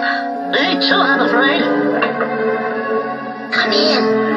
Me too, I'm afraid. Come in.